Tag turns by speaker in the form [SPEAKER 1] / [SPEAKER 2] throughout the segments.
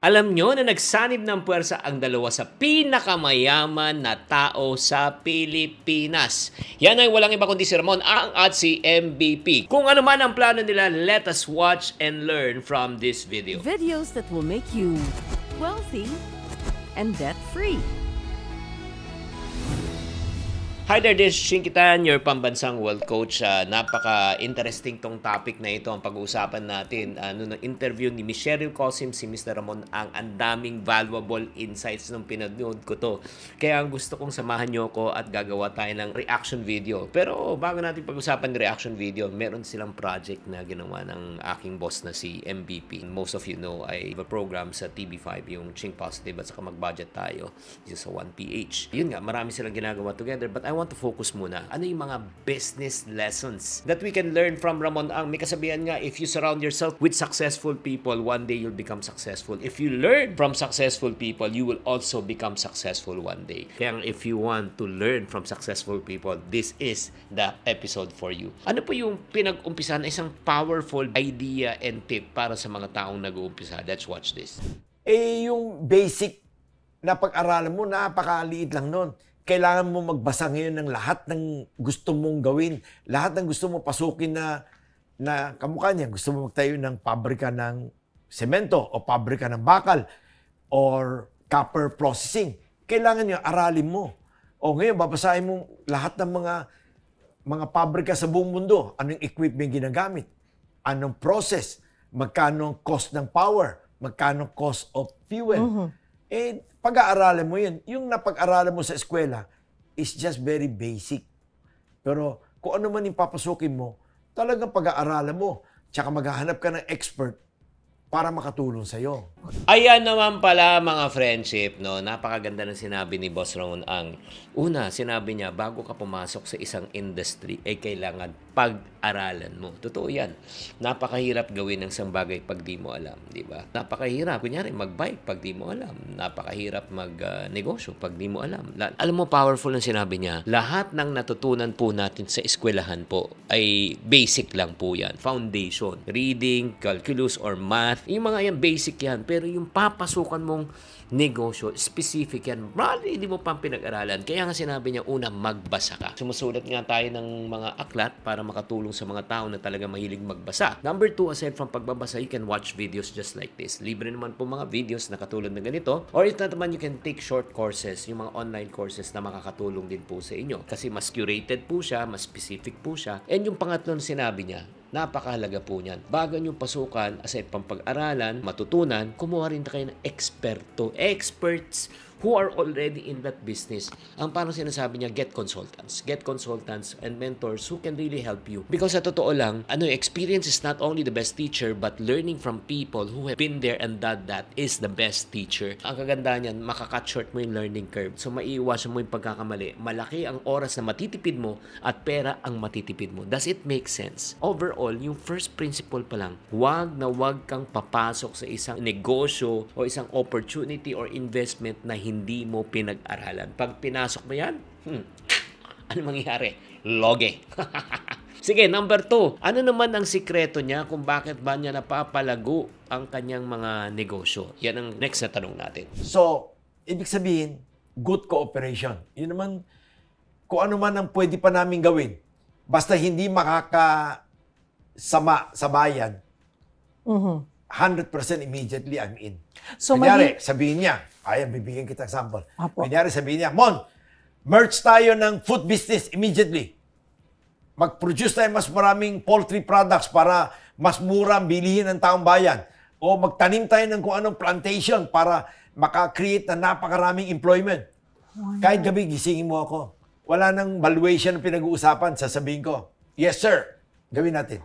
[SPEAKER 1] Alam nyo na nagsanib ng puwersa ang dalawa sa pinakamayaman na tao sa Pilipinas. Yan ay walang iba kundi si Ramon Ang at si MVP. Kung ano man ang plano nila, let us watch and learn from this video.
[SPEAKER 2] Videos that will make you wealthy and debt-free.
[SPEAKER 1] Hi there, this is Shinkitan, your pambansang world coach. Uh, Napaka-interesting tong topic na ito ang pag-uusapan natin. Uh, ng interview ni Michelle Cosim, si Mr. Ramon, ang ang daming valuable insights nung pinanood ko to. Kaya ang gusto kong samahan nyo ko at gagawa tayo ng reaction video. Pero bago natin pag-usapan ng reaction video, meron silang project na ginawa ng aking boss na si MVP. Most of you know, I have a program sa TV5, yung Ching Positive at saka mag-budget tayo. This is sa 1PH. Yun nga, marami silang ginagawa together. But I want to focus muna. Ano yung mga business lessons that we can learn from Ramon Ang? May kasabihan nga, if you surround yourself with successful people, one day you'll become successful. If you learn from successful people, you will also become successful one day. Kaya if you want to learn from successful people, this is the episode for you. Ano po yung pinag-umpisa na isang powerful idea and tip para sa mga taong nag-uumpisa? Let's watch this.
[SPEAKER 3] Eh, yung basic na pag-aralan mo, napakaliit lang nun kailangan mo magbasa ngayon ng lahat ng gusto mong gawin, lahat ng gusto mo pasukin na na kamukha niya. Gusto mo magtayo ng pabrika ng semento o pabrika ng bakal or copper processing. Kailangan niya aralin mo. O ngayon, babasahin mo lahat ng mga mga pabrika sa buong mundo. Anong equipment ginagamit? Anong process? Magkano ang cost ng power? Magkano cost of fuel? Mm-hmm. Eh, pag-aaralan mo yun. Yung napag-aralan mo sa eskwela is just very basic. Pero kung ano man yung papasukin mo, talagang pag-aaralan mo. Tsaka maghahanap ka ng expert para makatulong sa iyo.
[SPEAKER 1] Ayan naman pala mga friendship, no? Napakaganda ng sinabi ni Boss Ron Ang. Una, sinabi niya, bago ka pumasok sa isang industry, ay kailangan pag-aralan mo. Totoo yan. Napakahirap gawin ng isang bagay pag di mo alam, di ba? Napakahirap. Kunyari, mag-bike pag di mo alam. Napakahirap mag-negosyo pag di mo alam. Alam mo, powerful ang sinabi niya. Lahat ng natutunan po natin sa eskwelahan po ay basic lang po yan. Foundation. Reading, calculus, or math. Yung mga yan, basic yan. Pero yung papasukan mong negosyo, specific yan. Probably hindi mo pa pinag-aralan. Kaya nga sinabi niya, una, magbasa ka. Sumusulat nga tayo ng mga aklat para makatulong sa mga tao na talaga mahilig magbasa. Number two, aside from pagbabasa, you can watch videos just like this. Libre naman po mga videos na katulad ng ganito. Or if not naman, you can take short courses, yung mga online courses na makakatulong din po sa inyo. Kasi mas curated po siya, mas specific po siya. And yung pangatlo na sinabi niya, Napakahalaga po niyan. Bago nyo pasukan, aside pang pag-aralan, matutunan, kumuha rin kayo ng eksperto. Experts who are already in that business. Ang parang sinasabi niya, get consultants. Get consultants and mentors who can really help you. Because sa totoo lang, ano, experience is not only the best teacher, but learning from people who have been there and done that is the best teacher. Ang kaganda niyan, makakat short mo yung learning curve. So, maiiwasan mo yung pagkakamali. Malaki ang oras na matitipid mo at pera ang matitipid mo. Does it make sense? Overall, yung first principle pa lang, wag na wag kang papasok sa isang negosyo o isang opportunity or investment na hindi hindi mo pinag-aralan. Pag pinasok mo yan, hmm, ano mangyayari? Loge. Sige, number two. Ano naman ang sikreto niya kung bakit ba niya napapalago ang kanyang mga negosyo? Yan ang next na tanong natin.
[SPEAKER 3] So, ibig sabihin, good cooperation. Yun naman, kung ano man ang pwede pa namin gawin, basta hindi makaka sama sa bayan, mm-hmm. 100% immediately I'm in. So, Kunyari, mali- sabihin niya, ayan, bibigyan kita example. Apo. Kunyari, sabihin niya, Mon, merge tayo ng food business immediately. Mag-produce tayo mas maraming poultry products para mas mura ang bilihin ng taong bayan. O magtanim tayo ng kung anong plantation para maka-create na napakaraming employment. Oh, Kahit gabi, gisingin mo ako. Wala nang valuation na pinag-uusapan, sasabihin ko, yes sir, gawin natin.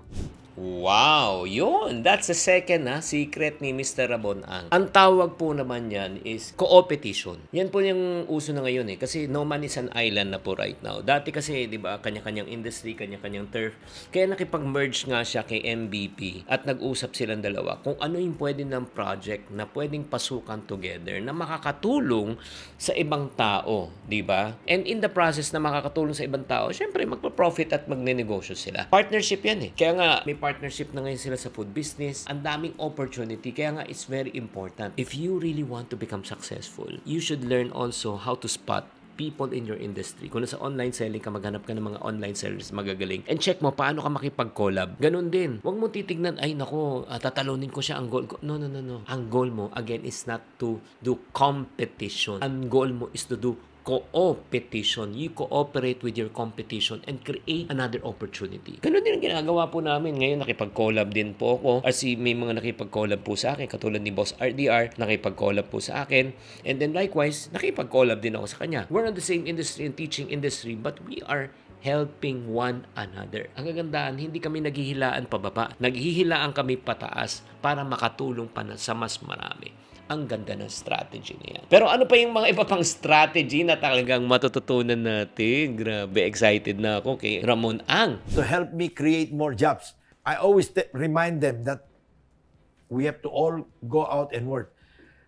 [SPEAKER 1] Wow, yun. That's the second na secret ni Mr. Rabon Ang. Ang tawag po naman yan is co-opetition. Yan po yung uso na ngayon eh. Kasi no man is an island na po right now. Dati kasi, di ba, kanya-kanyang industry, kanya-kanyang turf. Kaya nakipag-merge nga siya kay MVP at nag-usap silang dalawa kung ano yung pwede ng project na pwedeng pasukan together na makakatulong sa ibang tao, di ba? And in the process na makakatulong sa ibang tao, syempre magpa-profit at magne-negosyo sila. Partnership yan eh. Kaya nga, may partnership na ngayon sila sa food business. Ang daming opportunity. Kaya nga, it's very important. If you really want to become successful, you should learn also how to spot people in your industry. Kung nasa online selling ka, maghanap ka ng mga online sellers magagaling. And check mo, paano ka makipag-collab. Ganun din. Huwag mo titignan, ay nako, ah, tatalunin ko siya ang goal ko. No, no, no, no. Ang goal mo, again, is not to do competition. Ang goal mo is to do co-opetition. You cooperate with your competition and create another opportunity. Ganun din ang ginagawa po namin. Ngayon, nakipag-collab din po ako. Kasi may mga nakipag-collab po sa akin, katulad ni Boss RDR, nakipag-collab po sa akin. And then likewise, nakipag-collab din ako sa kanya. We're on the same industry and teaching industry, but we are helping one another. Ang kagandahan, hindi kami naghihilaan pababa. Naghihilaan kami pataas para makatulong pa na sa mas marami. Ang ganda ng strategy niya. Pero ano pa yung mga iba pang strategy na talagang matututunan natin? Grabe, excited na ako kay Ramon Ang.
[SPEAKER 3] to help me create more jobs. I always remind them that we have to all go out and work.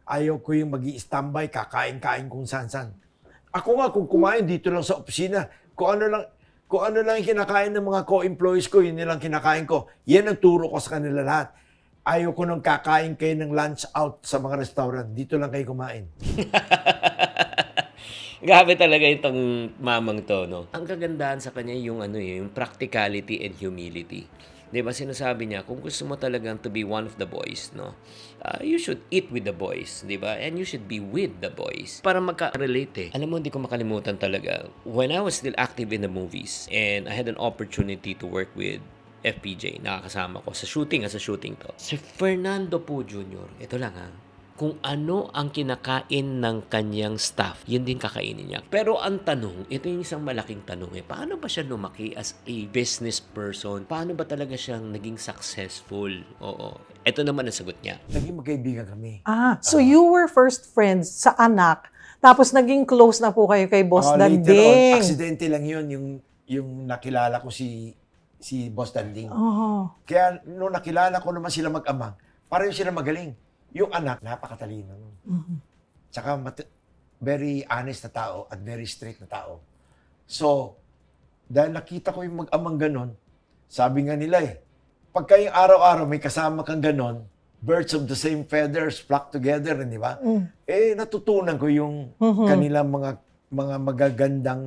[SPEAKER 3] Ayaw ko yung mag standby kakain-kain kung saan-saan. Ako nga, kung kumain dito lang sa opisina, kung ano lang, kung ano lang yung kinakain ng mga co-employees ko, yun nilang kinakain ko. Yan ang turo ko sa kanila lahat. Ayaw ko nung kakain kayo ng lunch out sa mga restaurant. Dito lang kayo kumain.
[SPEAKER 1] Grabe talaga itong mamang to, no? Ang kagandahan sa kanya yung ano eh, yung practicality and humility. 'Di ba sinasabi niya, kung gusto mo talagang to be one of the boys, no? uh, you should eat with the boys, 'di ba? And you should be with the boys para magka-relate eh. Alam mo, hindi ko makalimutan talaga. When I was still active in the movies and I had an opportunity to work with FPJ, nakakasama ko sa shooting, sa shooting to. Si Fernando po Jr., ito lang ha, kung ano ang kinakain ng kanyang staff, yun din kakainin niya. Pero ang tanong, ito yung isang malaking tanong eh, paano ba siya lumaki as a business person? Paano ba talaga siyang naging successful? Oo. Ito naman ang sagot niya.
[SPEAKER 3] Naging magkaibigan kami.
[SPEAKER 4] Ah, so you were first friends sa anak, tapos naging close na po kayo kay Boss
[SPEAKER 3] Oh, later on,
[SPEAKER 4] Danding.
[SPEAKER 3] aksidente lang yun, yung, yung nakilala ko si si Boss Danding.
[SPEAKER 4] Oo.
[SPEAKER 3] Kaya nung nakilala ko naman sila mag-ama, pareho sila magaling. Yung anak, napakatalino. nun. Tsaka mat- very honest na tao at very straight na tao. So, dahil nakita ko yung mag-amang ganon, sabi nga nila eh, pagka yung araw-araw may kasama kang ganon, birds of the same feathers flock together, di ba? Eh, natutunan ko yung kanilang mga mga magagandang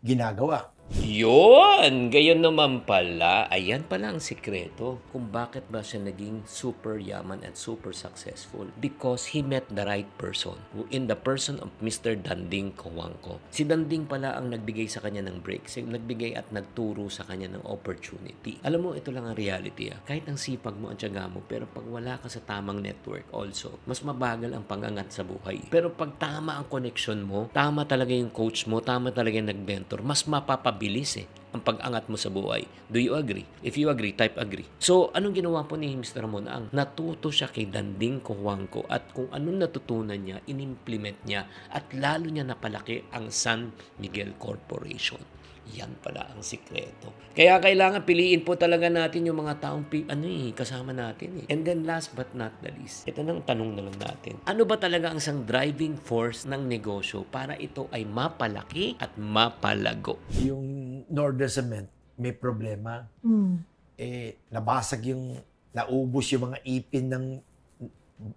[SPEAKER 3] ginagawa.
[SPEAKER 1] Yun! Gayon naman pala. Ayan pala ang sikreto kung bakit ba siya naging super yaman at super successful. Because he met the right person. Who in the person of Mr. Danding Kawangko. Si Danding pala ang nagbigay sa kanya ng break. Si nagbigay at nagturo sa kanya ng opportunity. Alam mo, ito lang ang reality. Ah. Kahit ang sipag mo, ang tiyaga mo, pero pag wala ka sa tamang network also, mas mabagal ang pangangat sa buhay. Pero pag tama ang connection mo, tama talaga yung coach mo, tama talaga yung nag-mentor, mas mapapabilis eh ang pag-angat mo sa buhay. Do you agree? If you agree, type agree. So, anong ginawa po ni Mr. Ramon Ang? Natuto siya kay Danding Kuwangko at kung anong natutunan niya, inimplement niya at lalo niya napalaki ang San Miguel Corporation. Yan pala ang sikreto. Kaya kailangan piliin po talaga natin yung mga taong pi- ano eh, kasama natin eh. And then last but not the least, ito nang tanong na lang natin. Ano ba talaga ang isang driving force ng negosyo para ito ay mapalaki at mapalago?
[SPEAKER 3] Yung Northern Cement, may problema.
[SPEAKER 4] Mm.
[SPEAKER 3] eh, nabasag yung, naubos yung mga ipin ng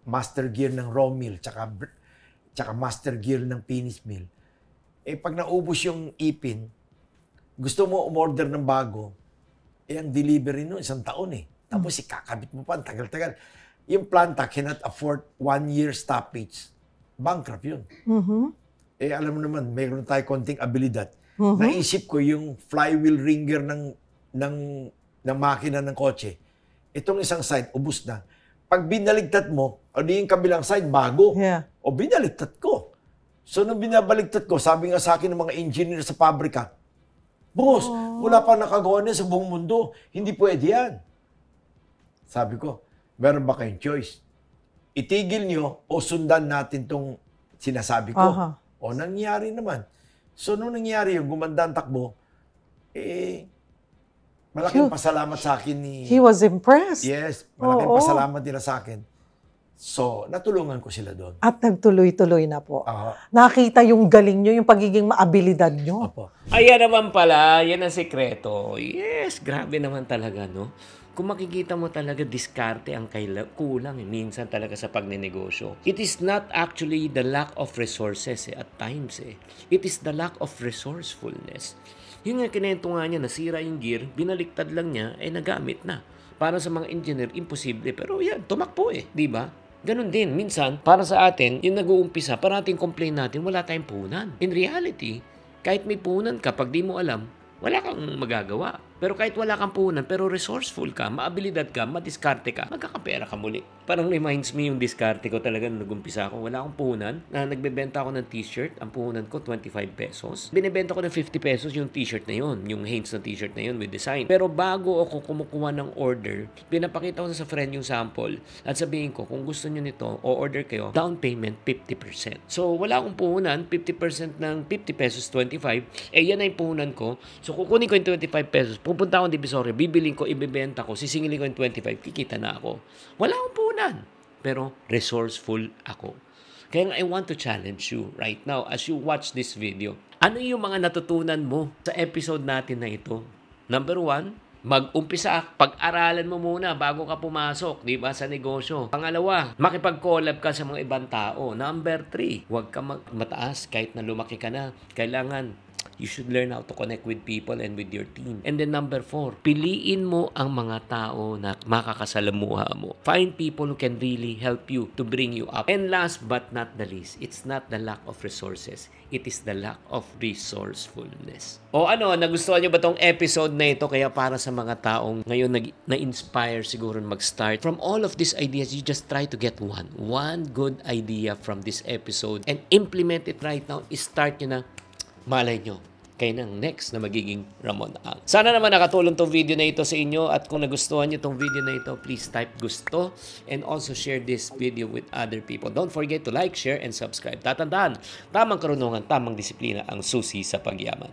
[SPEAKER 3] master gear ng raw mill, tsaka, tsaka master gear ng finish mill. Eh, pag naubos yung ipin, gusto mo umorder ng bago, eh, ang delivery nun, isang taon eh. Tapos ikakabit mo pa, tagal-tagal. Yung planta cannot afford one year stoppage. Bankrupt yun.
[SPEAKER 4] Mhm.
[SPEAKER 3] Eh, alam mo naman, mayroon tayo konting abilidad. Naisip ko yung flywheel ringer ng, ng, ng makina ng kotse. Itong isang side, ubus na. Pag binaligtad mo, o di yung kabilang side, bago.
[SPEAKER 4] Yeah.
[SPEAKER 3] O binaligtad ko. So, nung binabaligtad ko, sabi nga sa akin ng mga engineer sa pabrika, Boss, wala pa nakagawa niya sa buong mundo. Hindi pwede yan. Sabi ko, meron ba kayong choice? Itigil nyo o sundan natin tong sinasabi ko.
[SPEAKER 4] Aha.
[SPEAKER 3] O nangyari naman. So, nung nangyari yung gumanda ang takbo, eh, malaking
[SPEAKER 4] Phew.
[SPEAKER 3] pasalamat sa akin ni...
[SPEAKER 4] He was impressed.
[SPEAKER 3] Yes, malaking
[SPEAKER 4] Oo.
[SPEAKER 3] pasalamat nila sa akin. So, natulungan ko sila doon.
[SPEAKER 4] At nagtuloy-tuloy na po.
[SPEAKER 3] Ah,
[SPEAKER 4] Nakita yung galing nyo, yung pagiging maabilidad nyo.
[SPEAKER 3] opo.
[SPEAKER 1] Ayan naman pala, yan ang sikreto. Yes, grabe naman talaga, no? kung makikita mo talaga diskarte ang kaila, kulang eh, minsan talaga sa pagnenegosyo. It is not actually the lack of resources eh, at times eh. It is the lack of resourcefulness. Yung nga kinento nga niya, nasira yung gear, binaliktad lang niya, eh nagamit na. Para sa mga engineer, imposible. Pero yan, tumakbo eh, di ba? Ganon din, minsan, para sa atin, yung nag-uumpisa, parating complain natin, wala tayong punan. In reality, kahit may punan ka, pag di mo alam, wala kang magagawa. Pero kahit wala kang puhunan, pero resourceful ka, maabilidad ka, madiskarte ka, magkakapera ka muli. Parang reminds me yung diskarte ko talaga nung nag-umpisa ako. Wala akong puhunan. Na nagbebenta ako ng t-shirt. Ang puhunan ko, 25 pesos. Binibenta ko ng 50 pesos yung t-shirt na yun. Yung Hanes na t-shirt na yun with design. Pero bago ako kumukuha ng order, pinapakita ko sa friend yung sample at sabihin ko, kung gusto nyo nito, o order kayo, down payment 50%. So, wala akong puhunan. 50% ng 50 pesos, 25. Eh, yan ay puhunan ko. So, kukunin ko yung 25 pesos pupunta akong Divisoria, bibiling ko, ibebenta ko, sisingilin ko yung 25, kikita na ako. Wala akong punan. Pero resourceful ako. Kaya I want to challenge you right now as you watch this video. Ano yung mga natutunan mo sa episode natin na ito? Number one, mag-umpisa, pag-aralan mo muna bago ka pumasok, di ba, sa negosyo. Pangalawa, makipag-collab ka sa mga ibang tao. Number three, huwag ka mataas kahit na lumaki ka na. Kailangan You should learn how to connect with people and with your team. And then number four, piliin mo ang mga tao na makakasalamuha mo. Find people who can really help you to bring you up. And last but not the least, it's not the lack of resources. It is the lack of resourcefulness. O ano, nagustuhan nyo ba tong episode na ito? Kaya para sa mga taong ngayon na-inspire siguro mag-start. From all of these ideas, you just try to get one. One good idea from this episode and implement it right now. Start nyo na malay nyo, kayo ng next na magiging Ramon Ang. Sana naman nakatulong tong video na ito sa inyo at kung nagustuhan nyo tong video na ito, please type gusto and also share this video with other people. Don't forget to like, share, and subscribe. Tatandaan, tamang karunungan, tamang disiplina ang susi sa pagyaman.